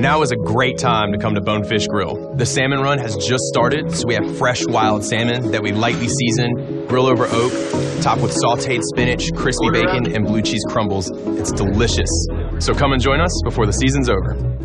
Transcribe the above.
Now is a great time to come to Bonefish Grill. The salmon run has just started, so we have fresh wild salmon that we lightly season, grill over oak, top with sauteed spinach, crispy bacon, and blue cheese crumbles. It's delicious. So come and join us before the season's over.